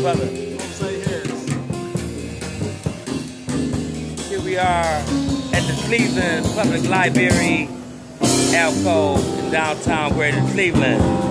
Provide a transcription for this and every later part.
brother. Here we are at the Cleveland Public Library, Alcove in downtown Greater Cleveland.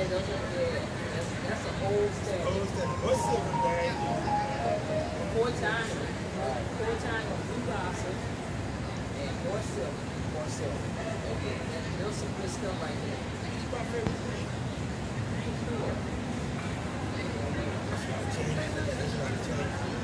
That's, that's whole old Four times. Four times blue and more silver. More silver. Okay. There's some good stuff right there. Thank you.